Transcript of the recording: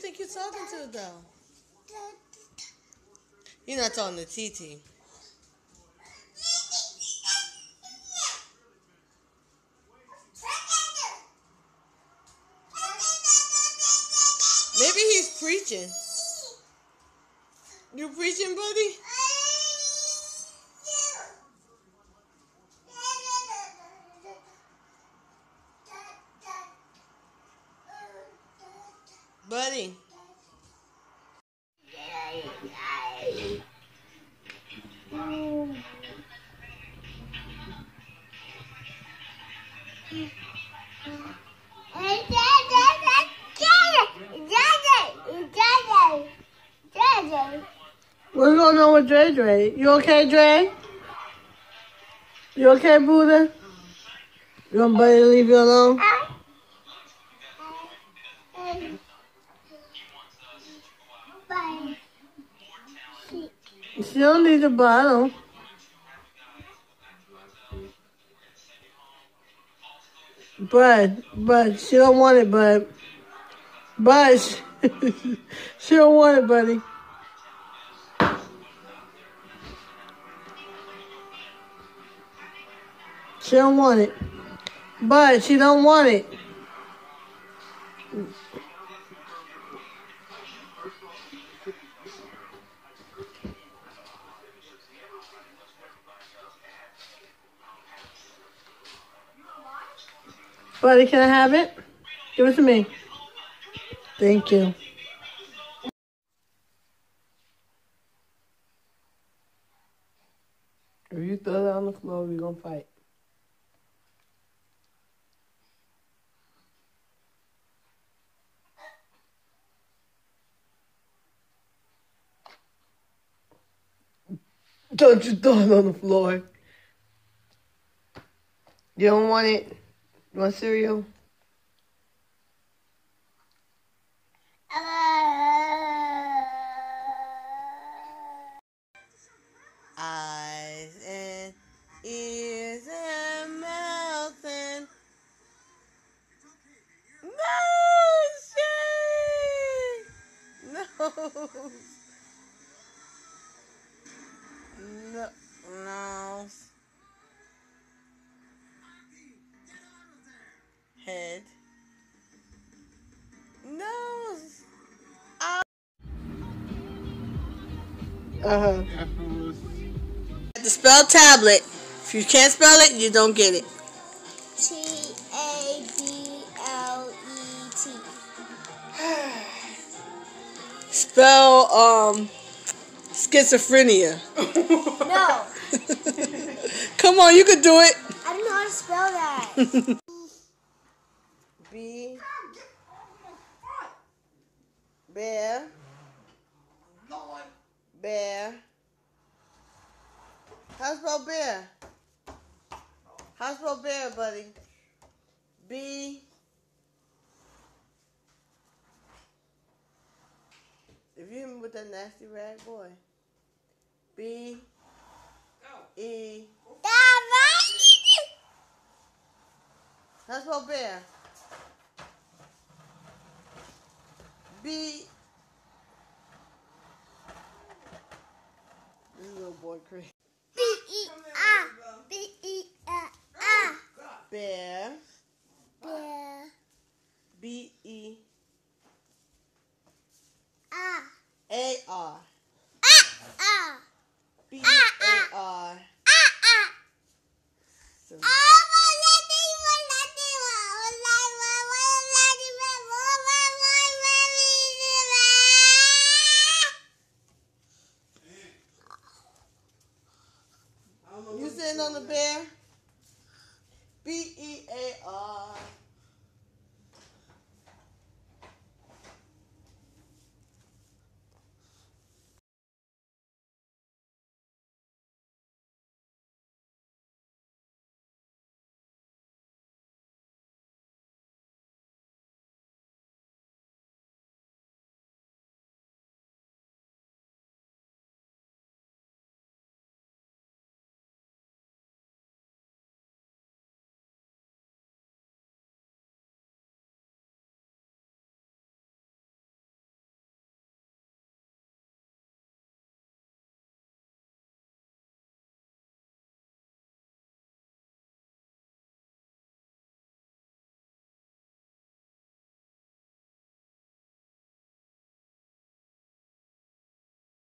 think you're talking to though? You're not talking to TT. Maybe he's preaching. You preaching, buddy? Buddy. What's going on with Dre Dre? You okay, Dre? You okay, Buddha? You want Buddy to leave you alone? She don't need the bottle. Bud, but she don't want it, Bud. Bud, she don't want it, buddy. She don't want it. But she don't want it. Buddy, can I have it? Give it to me. Thank you. If you throw that on the floor, we're gonna fight. Don't you throw it on the floor. You don't want it? You want cereal? Eyes and ears and mouth and yay! Nose. No, nose. Uh huh. To spell tablet. If you can't spell it, you don't get it. T A B L E T. Spell um schizophrenia. No, Come on, you can do it. I don't know how to spell that. B. Bear. Bear. Spell bear? Spell bear, buddy? B. If you hit me with that nasty rag, boy. B. E. How spell bear? B. This little boy crazy. B E A B E A A. Bear. Bear. B E A. A R. A. B A R. A. So, on the bear? B E A R.